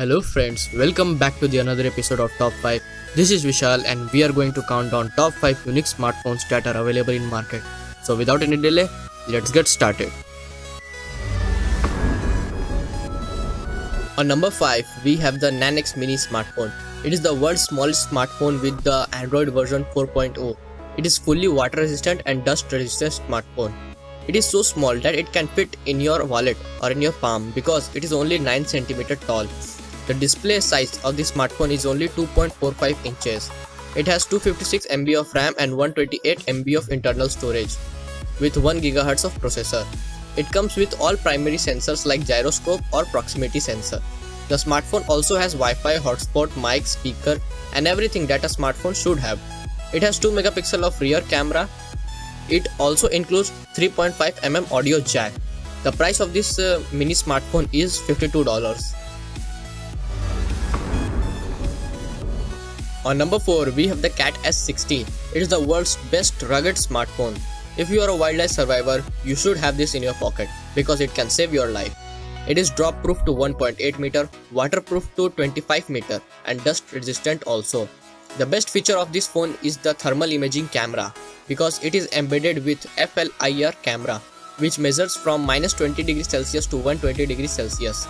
Hello friends, welcome back to the another episode of Top 5. This is Vishal and we are going to count down top 5 unique smartphones that are available in market. So without any delay, let's get started. On number 5, we have the Nanex Mini smartphone. It is the world's smallest smartphone with the Android version 4.0. It is fully water resistant and dust resistant smartphone. It is so small that it can fit in your wallet or in your palm because it is only 9 cm tall. The display size of the smartphone is only 2.45 inches. It has 256 MB of RAM and 128 MB of internal storage with 1 GHz of processor. It comes with all primary sensors like gyroscope or proximity sensor. The smartphone also has Wi-Fi, hotspot, mic, speaker and everything that a smartphone should have. It has 2 megapixel of rear camera. It also includes 3.5 mm audio jack. The price of this uh, mini smartphone is $52. On number 4, we have the Cat S60. It is the world's best rugged smartphone. If you are a wildlife survivor, you should have this in your pocket because it can save your life. It is drop proof to 1.8 meter, waterproof to 25 meter and dust resistant also. The best feature of this phone is the thermal imaging camera because it is embedded with FLIR camera which measures from minus 20 degrees Celsius to 120 degrees Celsius.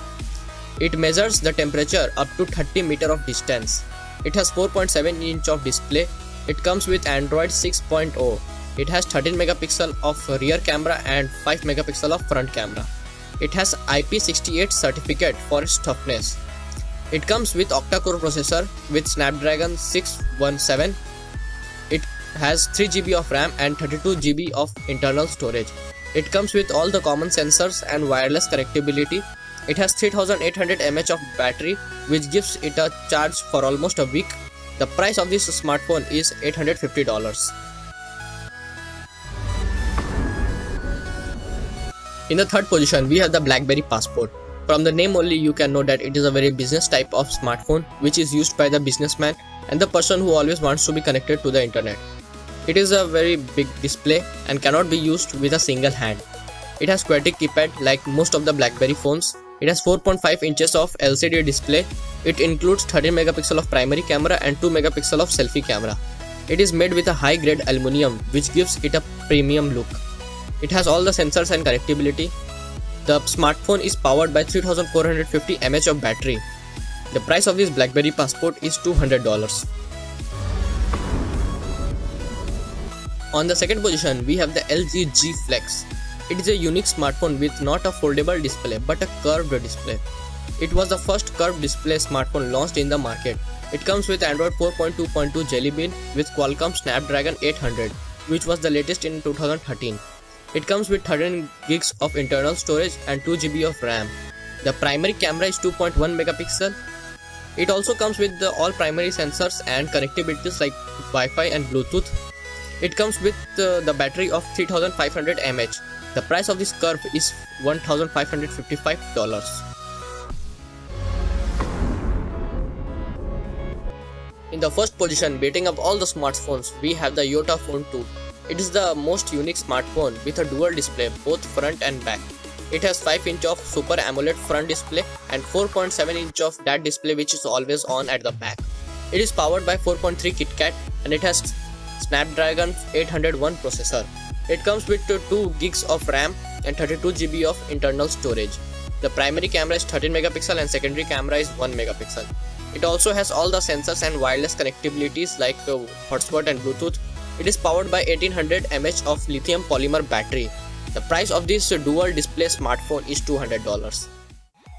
It measures the temperature up to 30 meter of distance it has 4.7 inch of display. It comes with Android 6.0. It has 13 megapixel of rear camera and 5 megapixel of front camera. It has IP68 certificate for its toughness. It comes with octa-core processor with Snapdragon 617. It has 3 GB of RAM and 32 GB of internal storage. It comes with all the common sensors and wireless connectivity it has 3800 mAh of battery which gives it a charge for almost a week. The price of this smartphone is $850. In the third position, we have the BlackBerry Passport. From the name only, you can know that it is a very business type of smartphone which is used by the businessman and the person who always wants to be connected to the internet. It is a very big display and cannot be used with a single hand. It has QWERTY keypad like most of the BlackBerry phones it has 4.5 inches of LCD display. It includes 13 megapixel of primary camera and 2 megapixel of selfie camera. It is made with a high grade aluminum which gives it a premium look. It has all the sensors and connectivity. The smartphone is powered by 3450 mAh of battery. The price of this BlackBerry Passport is $200. On the second position, we have the LG G Flex. It is a unique smartphone with not a foldable display but a curved display. It was the first curved display smartphone launched in the market. It comes with Android 4.2.2 Jelly Bean with Qualcomm Snapdragon 800 which was the latest in 2013. It comes with 13 gigs of internal storage and 2 GB of RAM. The primary camera is 2.1 megapixel. It also comes with all primary sensors and connectivities like Wi-Fi and Bluetooth. It comes with uh, the battery of 3500 mAh the price of this curve is $1,555. In the first position, beating up all the smartphones, we have the Yota Phone 2. It is the most unique smartphone with a dual display both front and back. It has 5 inch of Super AMOLED front display and 4.7 inch of that display which is always on at the back. It is powered by 4.3 KitKat and it has Snapdragon 801 processor. It comes with 2 gigs of RAM and 32 GB of internal storage. The primary camera is 13 megapixel and secondary camera is 1 megapixel. It also has all the sensors and wireless connectivities like uh, hotspot and Bluetooth. It is powered by 1800 mAh of lithium polymer battery. The price of this dual display smartphone is $200.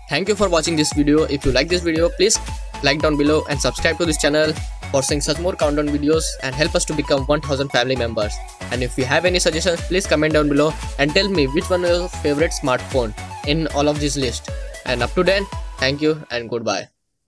Thank you for watching this video. If you like this video, please like down below and subscribe to this channel for seeing such more countdown videos and help us to become 1000 family members. And if you have any suggestions, please comment down below and tell me which one is your favorite smartphone in all of this list. And up to then, thank you and goodbye.